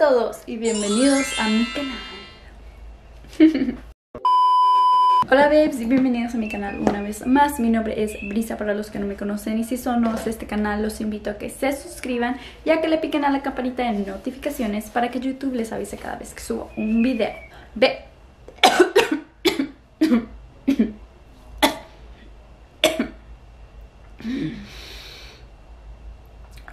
todos y bienvenidos a mi canal. Hola babes y bienvenidos a mi canal una vez más, mi nombre es Brisa para los que no me conocen y si son nuevos de este canal los invito a que se suscriban y a que le piquen a la campanita de notificaciones para que YouTube les avise cada vez que subo un video. Ve.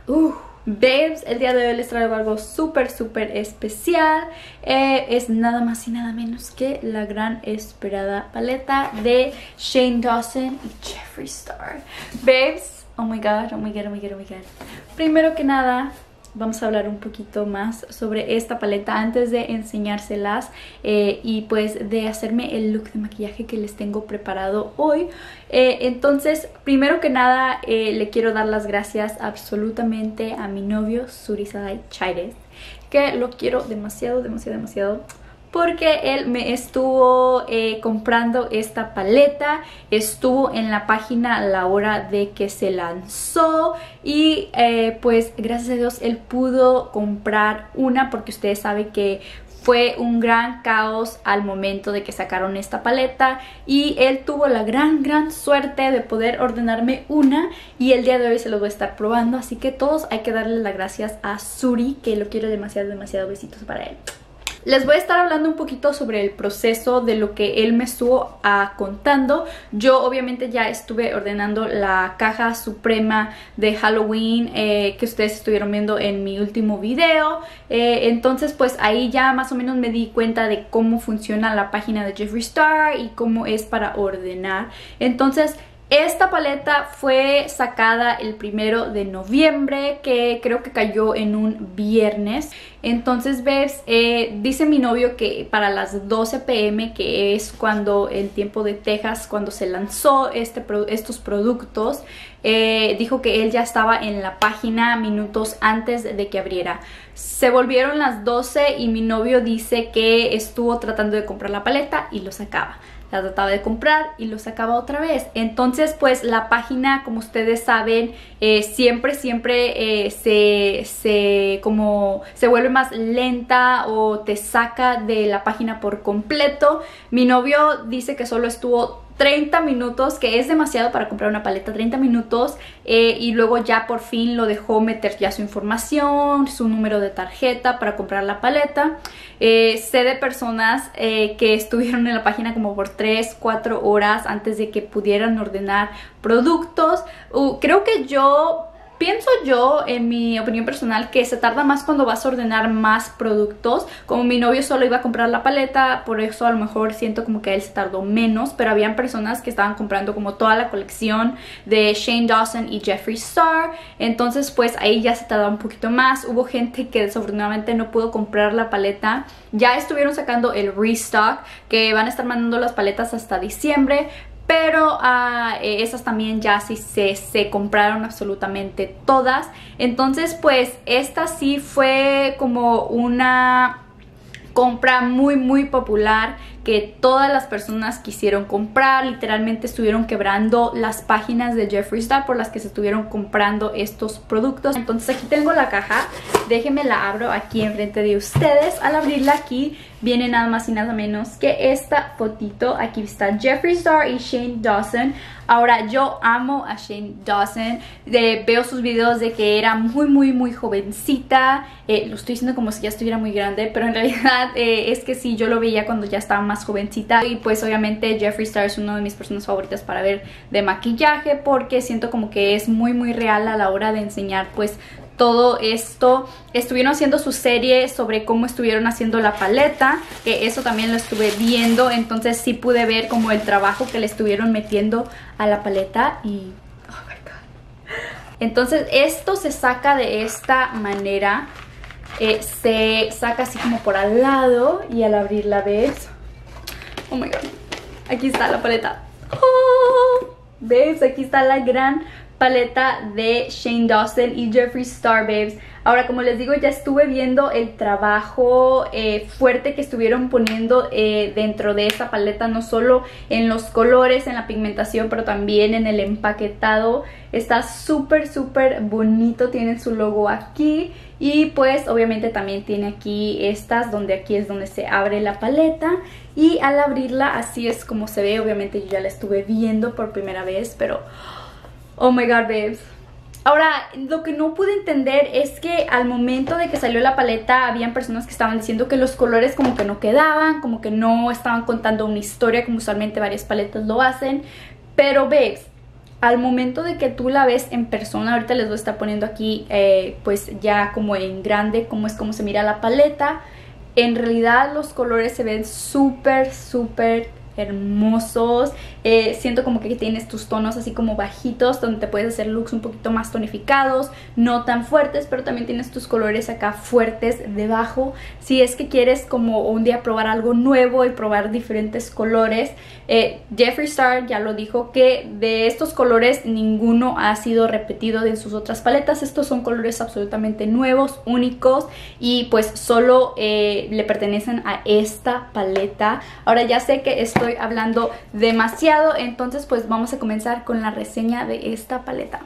Uh, babes, el día de hoy les traigo algo súper, súper especial. Eh, es nada más y nada menos que la gran esperada paleta de Shane Dawson y Jeffree Star. Babes, oh my god, oh my god, oh my god, oh my god. Primero que nada, vamos a hablar un poquito más sobre esta paleta antes de enseñárselas eh, y pues de hacerme el look de maquillaje que les tengo preparado hoy. Eh, entonces, primero que nada, eh, le quiero dar las gracias absolutamente a mi novio Surisadai Chaires, que lo quiero demasiado, demasiado, demasiado porque él me estuvo eh, comprando esta paleta, estuvo en la página a la hora de que se lanzó y eh, pues gracias a Dios él pudo comprar una porque ustedes saben que fue un gran caos al momento de que sacaron esta paleta y él tuvo la gran gran suerte de poder ordenarme una y el día de hoy se lo voy a estar probando. Así que todos hay que darle las gracias a Suri que lo quiero demasiado demasiado. Besitos para él les voy a estar hablando un poquito sobre el proceso de lo que él me estuvo ah, contando. Yo obviamente ya estuve ordenando la caja suprema de Halloween eh, que ustedes estuvieron viendo en mi último video. Eh, entonces pues ahí ya más o menos me di cuenta de cómo funciona la página de Jeffree Star y cómo es para ordenar. Entonces esta paleta fue sacada el primero de noviembre, que creo que cayó en un viernes. Entonces, ves, eh, dice mi novio que para las 12 pm, que es cuando el tiempo de Texas, cuando se lanzó este, estos productos, eh, dijo que él ya estaba en la página minutos antes de que abriera. Se volvieron las 12 y mi novio dice que estuvo tratando de comprar la paleta y lo sacaba la trataba de comprar y lo sacaba otra vez. Entonces, pues la página, como ustedes saben, eh, siempre, siempre eh, se, se, como, se vuelve más lenta o te saca de la página por completo. Mi novio dice que solo estuvo 30 minutos, que es demasiado para comprar una paleta, 30 minutos, eh, y luego ya por fin lo dejó meter ya su información, su número de tarjeta para comprar la paleta. Eh, sé de personas eh, que estuvieron en la página como por 3, 4 horas antes de que pudieran ordenar productos. Creo que yo Pienso yo, en mi opinión personal, que se tarda más cuando vas a ordenar más productos. Como mi novio solo iba a comprar la paleta, por eso a lo mejor siento como que él se tardó menos. Pero habían personas que estaban comprando como toda la colección de Shane Dawson y Jeffree Star. Entonces pues ahí ya se tardó un poquito más. Hubo gente que desafortunadamente no pudo comprar la paleta. Ya estuvieron sacando el restock, que van a estar mandando las paletas hasta diciembre pero uh, esas también ya sí se, se, compraron absolutamente todas. Entonces pues esta sí fue como una compra muy muy popular que todas las personas quisieron comprar, literalmente estuvieron quebrando las páginas de Jeffree Star por las que se estuvieron comprando estos productos. Entonces aquí tengo la caja, déjenme la abro aquí enfrente de ustedes. Al abrirla aquí viene nada más y nada menos que esta fotito. Aquí está Jeffree Star y Shane Dawson. Ahora yo amo a Shane Dawson, veo sus videos de que era muy muy muy jovencita, eh, lo estoy diciendo como si ya estuviera muy grande, pero en realidad eh, es que sí, yo lo veía cuando ya estaba más jovencita y pues obviamente Jeffree Star es una de mis personas favoritas para ver de maquillaje porque siento como que es muy muy real a la hora de enseñar pues todo esto. Estuvieron haciendo su serie sobre cómo estuvieron haciendo la paleta, que eso también lo estuve viendo, entonces sí pude ver como el trabajo que le estuvieron metiendo a la paleta y... Oh my God. Entonces esto se saca de esta manera, eh, se saca así como por al lado y al abrir la ves. Oh my God, aquí está la paleta. Oh, ¿Ves? Aquí está la gran paleta de Shane Dawson y Jeffree Star Babes. Ahora, como les digo, ya estuve viendo el trabajo eh, fuerte que estuvieron poniendo eh, dentro de esta paleta, no solo en los colores, en la pigmentación, pero también en el empaquetado. Está súper, súper bonito, tiene su logo aquí y pues obviamente también tiene aquí estas donde aquí es donde se abre la paleta y al abrirla así es como se ve, obviamente yo ya la estuve viendo por primera vez pero oh my god babes Ahora, lo que no pude entender es que al momento de que salió la paleta habían personas que estaban diciendo que los colores como que no quedaban, como que no estaban contando una historia como usualmente varias paletas lo hacen. Pero ves, al momento de que tú la ves en persona, ahorita les voy a estar poniendo aquí eh, pues ya como en grande cómo es como se mira la paleta. En realidad los colores se ven súper, súper hermosos. Eh, siento como que tienes tus tonos así como bajitos, donde te puedes hacer looks un poquito más tonificados, no tan fuertes, pero también tienes tus colores acá fuertes debajo. Si es que quieres como un día probar algo nuevo y probar diferentes colores, eh, Jeffree Star ya lo dijo que de estos colores ninguno ha sido repetido de sus otras paletas. Estos son colores absolutamente nuevos, únicos y pues solo eh, le pertenecen a esta paleta. Ahora ya sé que hablando demasiado, entonces pues vamos a comenzar con la reseña de esta paleta.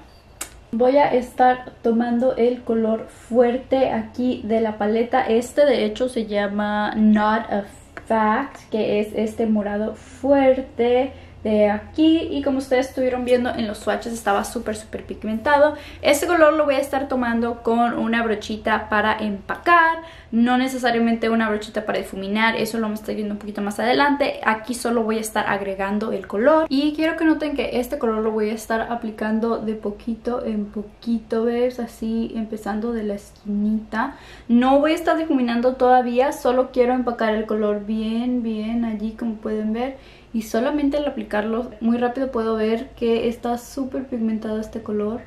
Voy a estar tomando el color fuerte aquí de la paleta. Este de hecho se llama Not a Fact, que es este morado fuerte de aquí y como ustedes estuvieron viendo en los swatches estaba súper súper pigmentado. Este color lo voy a estar tomando con una brochita para empacar no necesariamente una brochita para difuminar eso lo vamos a estar viendo un poquito más adelante. Aquí solo voy a estar agregando el color y quiero que noten que este color lo voy a estar aplicando de poquito en poquito ves así empezando de la esquinita. No voy a estar difuminando todavía solo quiero empacar el color bien bien allí como pueden ver y solamente al aplicarlo muy rápido puedo ver que está súper pigmentado este color.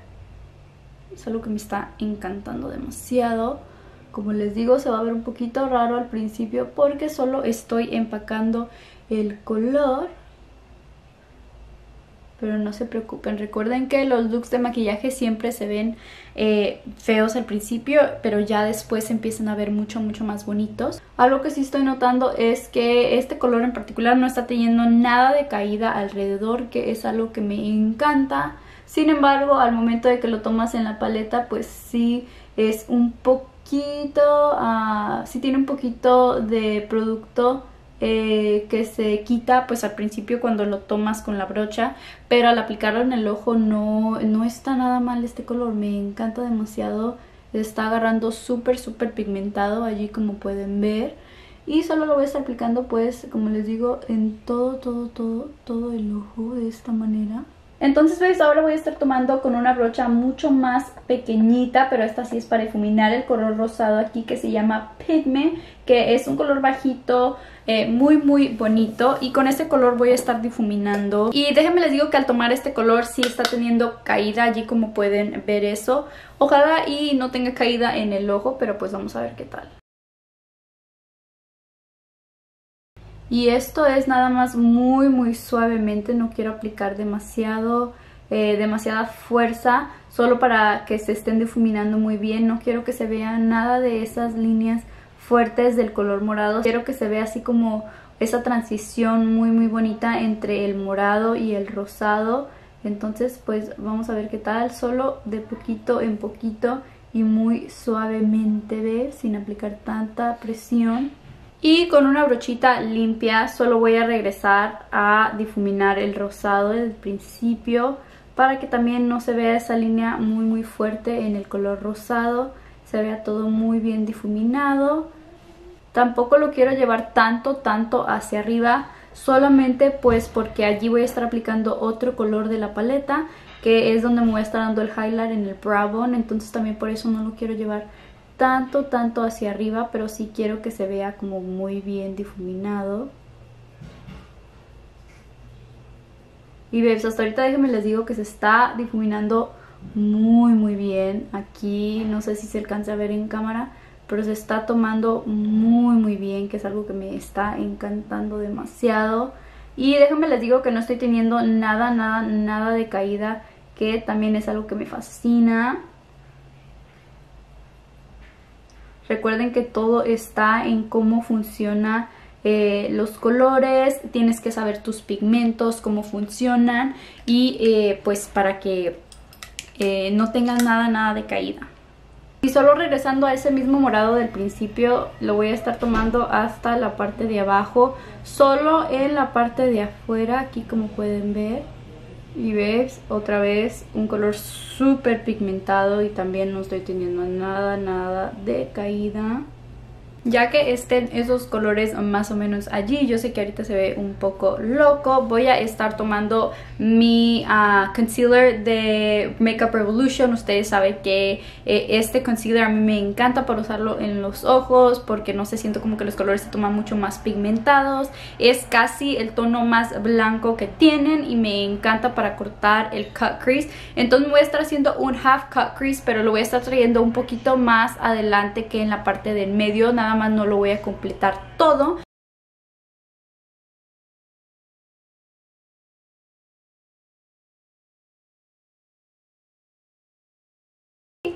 Es algo que me está encantando demasiado. Como les digo, se va a ver un poquito raro al principio porque solo estoy empacando el color pero no se preocupen. Recuerden que los looks de maquillaje siempre se ven eh, feos al principio, pero ya después empiezan a ver mucho, mucho más bonitos. Algo que sí estoy notando es que este color en particular no está teniendo nada de caída alrededor, que es algo que me encanta. Sin embargo, al momento de que lo tomas en la paleta, pues sí es un poquito, uh, sí tiene un poquito de producto eh, que se quita pues al principio cuando lo tomas con la brocha pero al aplicarlo en el ojo no, no está nada mal este color me encanta demasiado. Está agarrando súper súper pigmentado allí como pueden ver. Y solo lo voy a estar aplicando pues como les digo en todo todo todo todo el ojo de esta manera entonces veis ahora voy a estar tomando con una brocha mucho más pequeñita, pero esta sí es para difuminar el color rosado aquí que se llama Pigment, que es un color bajito, eh, muy muy bonito. Y con este color voy a estar difuminando. Y déjenme les digo que al tomar este color sí está teniendo caída allí como pueden ver eso. Ojalá y no tenga caída en el ojo pero pues vamos a ver qué tal y esto es nada más muy muy suavemente no quiero aplicar demasiado eh, demasiada fuerza solo para que se estén difuminando muy bien no quiero que se vean nada de esas líneas fuertes del color morado. Quiero que se vea así como esa transición muy muy bonita entre el morado y el rosado. Entonces pues vamos a ver qué tal, solo de poquito en poquito y muy suavemente. Sin aplicar tanta presión. Y con una brochita limpia solo voy a regresar a difuminar el rosado desde el principio para que también no se vea esa línea muy muy fuerte en el color rosado se vea todo muy bien difuminado. Tampoco lo quiero llevar tanto, tanto hacia arriba, solamente pues porque allí voy a estar aplicando otro color de la paleta, que es donde me voy a estar dando el highlight en el brow bone, entonces también por eso no lo quiero llevar tanto, tanto hacia arriba, pero sí quiero que se vea como muy bien difuminado. Y ves, hasta ahorita déjenme les digo que se está difuminando muy muy bien. Aquí no sé si se alcanza a ver en cámara pero se está tomando muy muy bien que es algo que me está encantando demasiado. Y déjenme les digo que no estoy teniendo nada nada nada de caída que también es algo que me fascina recuerden que todo está en cómo funciona eh, los colores, tienes que saber tus pigmentos, cómo funcionan y eh, pues para que eh, no tengan nada, nada de caída. Y solo regresando a ese mismo morado del principio, lo voy a estar tomando hasta la parte de abajo. Solo en la parte de afuera, aquí como pueden ver. Y ves, otra vez, un color súper pigmentado y también no estoy teniendo nada, nada de caída ya que estén esos colores más o menos allí yo sé que ahorita se ve un poco loco voy a estar tomando mi ah, concealer de Makeup Revolution. Ustedes saben que eh, este concealer a mí me encanta para usarlo en los ojos porque no se siento como que los colores se toman mucho más pigmentados. Es casi el tono más blanco que tienen y me encanta para cortar el cut crease. Entonces voy a estar haciendo un half cut crease pero lo voy a estar trayendo un poquito más adelante que en la parte del medio nada más no lo voy a completar todo.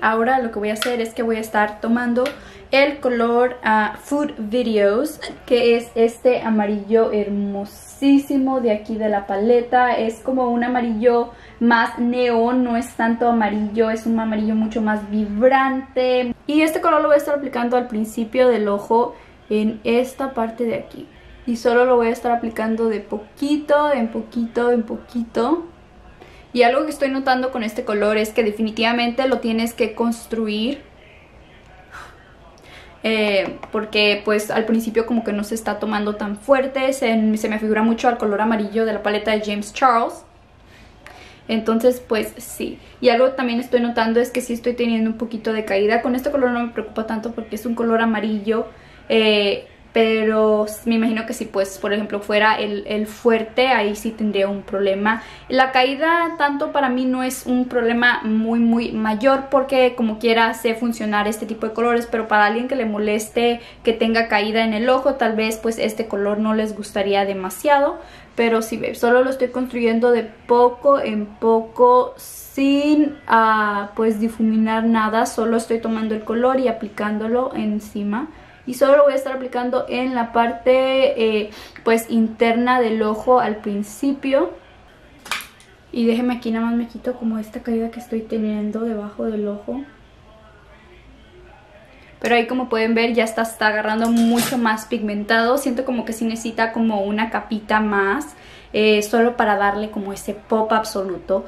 Ahora lo que voy a hacer es que voy a estar tomando el color Food Videos, que es este amarillo hermosísimo de aquí de la paleta. Es como un amarillo más neón, no es tanto amarillo, es un amarillo mucho más vibrante. Y este color lo voy a estar aplicando al principio del ojo en esta parte de aquí. Y solo lo voy a estar aplicando de poquito, en poquito, en poquito. Y algo que estoy notando con este color es que definitivamente lo tienes que construir eh, porque pues al principio como que no se está tomando tan fuerte, se, me figura mucho al color amarillo de la paleta de James Charles. Entonces, pues sí. Y algo también estoy notando es que sí estoy teniendo un poquito de caída. Con este color no me preocupa tanto porque es un color amarillo. Eh, pero me imagino que si pues por ejemplo fuera el, fuerte ahí sí tendría un problema. La caída tanto para mí no es un problema muy muy mayor porque como quiera hace funcionar este tipo de colores pero para alguien que le moleste que tenga caída en el ojo tal vez pues este color no les gustaría demasiado. Pero si sí, solo lo estoy construyendo de poco en poco sin uh, pues difuminar nada solo estoy tomando el color y aplicándolo encima y solo lo voy a estar aplicando en la parte eh, pues interna del ojo al principio. Y déjenme aquí nada más me quito como esta caída que estoy teniendo debajo del ojo. Pero ahí como pueden ver ya está, está agarrando mucho más pigmentado. Siento como que sí necesita como una capita más eh, solo para darle como ese pop absoluto.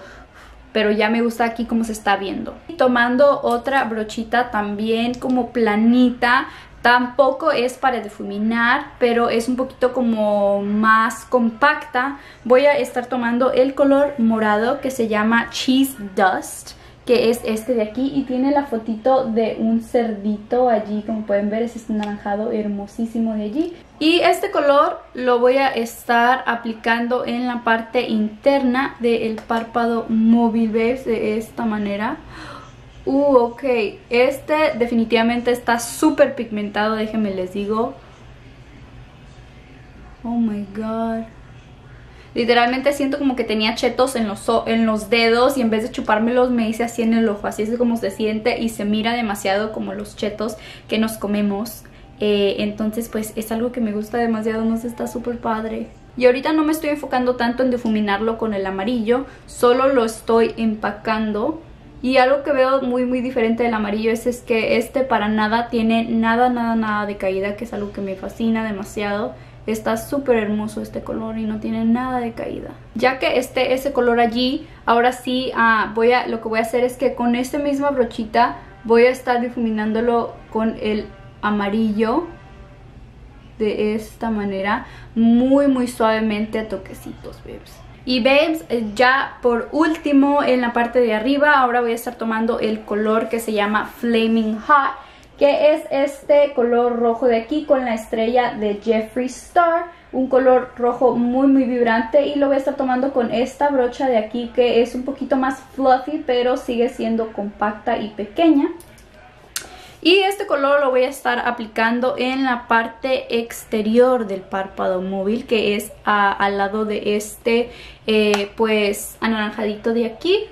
Pero ya me gusta aquí como se está viendo. Tomando otra brochita también como planita, Tampoco es para difuminar, pero es un poquito como más compacta. Voy a estar tomando el color morado que se llama Cheese Dust que es este de aquí y tiene la fotito de un cerdito allí, como pueden ver es este naranjado hermosísimo de allí. Y este color lo voy a estar aplicando en la parte interna del párpado móvil, ¿ves? De esta manera. Uh, ok. Este definitivamente está súper pigmentado, déjenme les digo. Oh my god. Literalmente siento como que tenía chetos en los, en los dedos y en vez de chupármelos me hice así en el ojo. Así es como se siente y se mira demasiado como los chetos que nos comemos. Eh, entonces pues es algo que me gusta demasiado, no sé, está súper padre. Y ahorita no me estoy enfocando tanto en difuminarlo con el amarillo, solo lo estoy empacando y algo que veo muy muy diferente del amarillo es, es que este para nada tiene nada nada nada de caída, que es algo que me fascina demasiado. Está súper hermoso este color y no tiene nada de caída. Ya que esté ese color allí, ahora sí ah, voy a, lo que voy a hacer es que con esta misma brochita voy a estar difuminándolo con el amarillo de esta manera, muy muy suavemente a toquecitos, bebés. Y babes, ya por último en la parte de arriba, ahora voy a estar tomando el color que se llama Flaming Hot, que es este color rojo de aquí con la estrella de Jeffree Star, un color rojo muy muy vibrante y lo voy a estar tomando con esta brocha de aquí que es un poquito más fluffy pero sigue siendo compacta y pequeña. Y este color lo voy a estar aplicando en la parte exterior del párpado móvil, que es al lado de este, eh, pues, anaranjadito de aquí.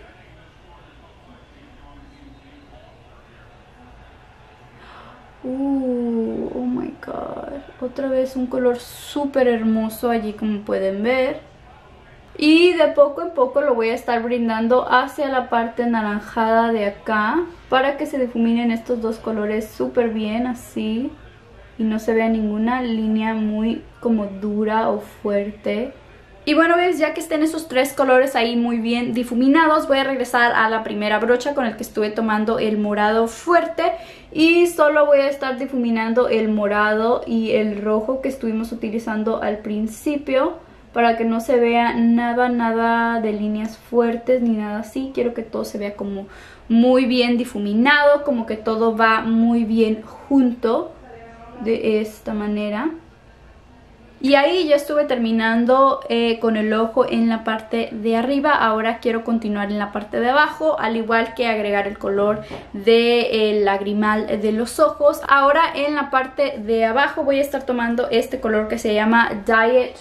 Uh, oh my god. Otra vez un color súper hermoso allí como pueden ver. Y de poco en poco lo voy a estar brindando hacia la parte naranjada de acá para que se difuminen estos dos colores súper bien así y no se vea ninguna línea muy como dura o fuerte. Y bueno, ya que estén esos tres colores ahí muy bien difuminados, voy a regresar a la primera brocha con el que estuve tomando el morado fuerte y solo voy a estar difuminando el morado y el rojo que estuvimos utilizando al principio para que no se vea nada, nada de líneas fuertes ni nada así. Quiero que todo se vea como muy bien difuminado, como que todo va muy bien junto de esta manera. Y ahí ya estuve terminando eh, con el ojo en la parte de arriba. Ahora quiero continuar en la parte de abajo, al igual que agregar el color del lagrimal de los ojos. Ahora en la parte de abajo voy a estar tomando este color que se llama Diet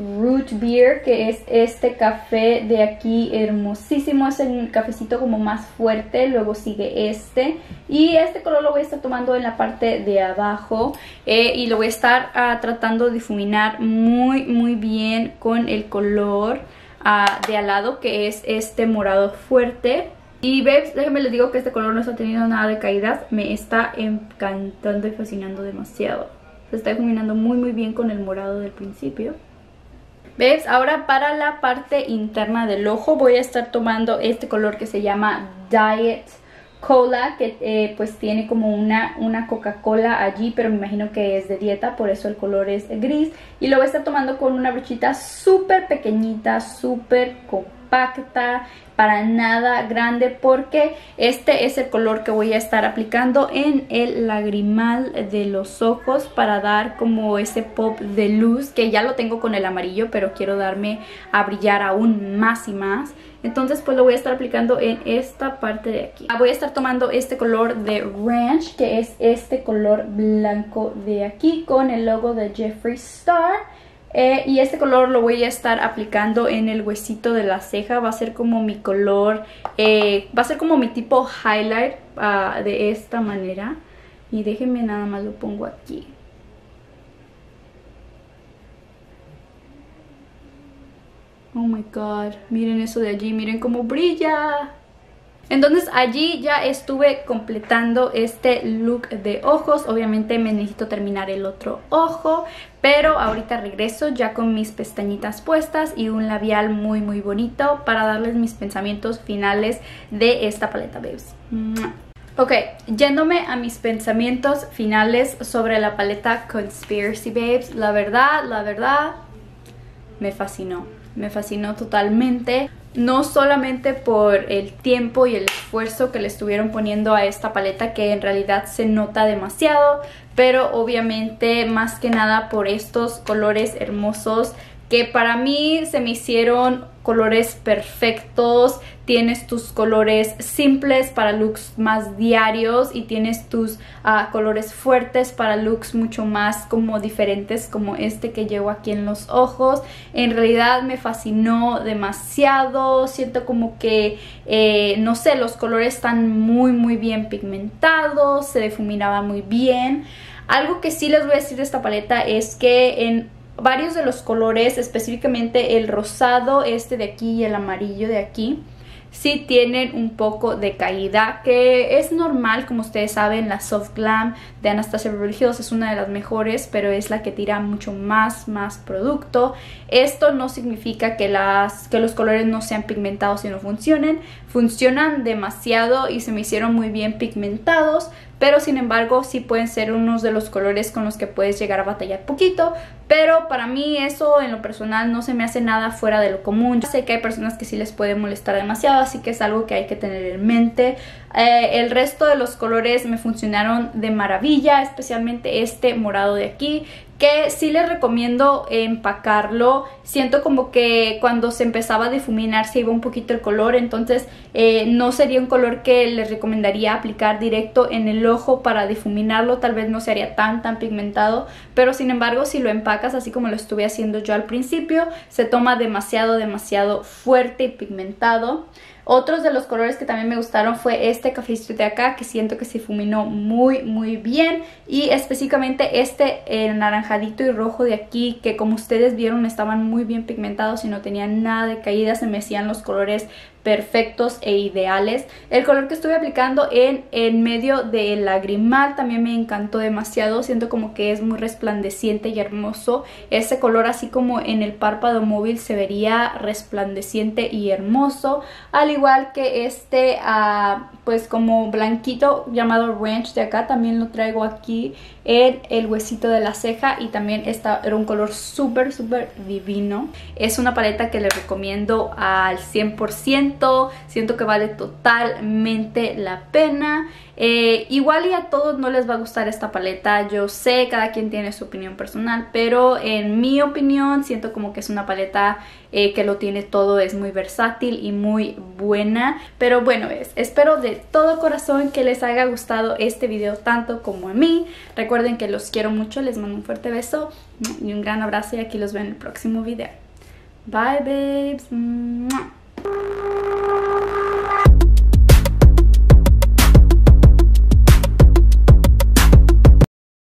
Root Beer, que es este café de aquí hermosísimo. Es el cafecito como más fuerte, luego sigue este. Y este color lo voy a estar tomando en la parte de abajo eh, y lo voy a estar ah, tratando de difuminar muy, muy bien con el color ah, de al lado, que es este morado fuerte. Y babes, déjenme les digo que este color no está teniendo nada de caídas. Me está encantando y fascinando demasiado. Se está difuminando muy muy bien con el morado del principio. ¿Ves? Ahora para la parte interna del ojo voy a estar tomando este color que se llama Diet Cola, que eh, pues tiene como una, una Coca-Cola allí, pero me imagino que es de dieta, por eso el color es gris. Y lo voy a estar tomando con una brochita súper pequeñita, súper compacta para nada grande porque este es el color que voy a estar aplicando en el lagrimal de los ojos para dar como ese pop de luz que ya lo tengo con el amarillo pero quiero darme a brillar aún más y más entonces pues lo voy a estar aplicando en esta parte de aquí. Voy a estar tomando este color de Ranch, que es este color blanco de aquí con el logo de Jeffree Star. Eh, y este color lo voy a estar aplicando en el huesito de la ceja. Va a ser como mi color, eh, va a ser como mi tipo highlight ah, de esta manera. Y déjenme nada más lo pongo aquí. Oh my god, miren eso de allí, miren cómo brilla. Entonces allí ya estuve completando este look de ojos. Obviamente me necesito terminar el otro ojo. Pero ahorita regreso ya con mis pestañitas puestas y un labial muy muy bonito para darles mis pensamientos finales de esta paleta, babes. Ok, yéndome a mis pensamientos finales sobre la paleta Conspiracy Babes. La verdad, la verdad, me fascinó. Me fascinó totalmente no solamente por el tiempo y el esfuerzo que le estuvieron poniendo a esta paleta que en realidad se nota demasiado, pero obviamente más que nada por estos colores hermosos que para mí se me hicieron colores perfectos, tienes tus colores simples para looks más diarios y tienes tus ah, colores fuertes para looks mucho más como diferentes como este que llevo aquí en los ojos. En realidad me fascinó demasiado, siento como que, eh, no sé, los colores están muy muy bien pigmentados, se difuminaba muy bien. Algo que sí les voy a decir de esta paleta es que en varios de los colores, específicamente el rosado, este de aquí y el amarillo de aquí, sí tienen un poco de caída, que es normal, como ustedes saben, la Soft Glam de Anastasia Beverly Hills es una de las mejores, pero es la que tira mucho más, más producto. Esto no significa que, las, que los colores no sean pigmentados y no funcionen, funcionan demasiado y se me hicieron muy bien pigmentados, pero sin embargo sí pueden ser unos de los colores con los que puedes llegar a batallar poquito, pero para mí eso en lo personal no se me hace nada fuera de lo común. sé que hay personas que sí les puede molestar demasiado, así que es algo que hay que tener en mente. Eh, el resto de los colores me funcionaron de maravilla, especialmente este morado de aquí, que sí les recomiendo empacarlo. Siento como que cuando se empezaba a difuminar se iba un poquito el color, entonces eh, no sería un color que les recomendaría aplicar directo en el ojo para difuminarlo, tal vez no sería tan tan pigmentado, pero sin embargo si lo empacas así como lo estuve haciendo yo al principio, se toma demasiado demasiado fuerte y pigmentado. Otros de los colores que también me gustaron fue este café de acá, que siento que se difuminó muy, muy bien. Y específicamente este eh, naranjadito y rojo de aquí, que como ustedes vieron estaban muy bien pigmentados y no tenían nada de caída, se me hacían los colores perfectos e ideales. El color que estuve aplicando en, en medio del lagrimal también me encantó demasiado. Siento como que es muy resplandeciente y hermoso. Ese color así como en el párpado móvil se vería resplandeciente y hermoso. Al igual que este uh, pues como blanquito llamado Ranch de acá. También lo traigo aquí en el huesito de la ceja y también esta era un color súper súper divino. Es una paleta que le recomiendo al 100%, siento que vale totalmente la pena. Eh, igual y a todos no les va a gustar esta paleta, yo sé, cada quien tiene su opinión personal, pero en mi opinión siento como que es una paleta eh, que lo tiene todo, es muy versátil y muy buena. Pero bueno, es, espero de todo corazón que les haya gustado este video tanto como a mí. Recuerden que los quiero mucho, les mando un fuerte beso y un gran abrazo y aquí los veo en el próximo video. Bye babes.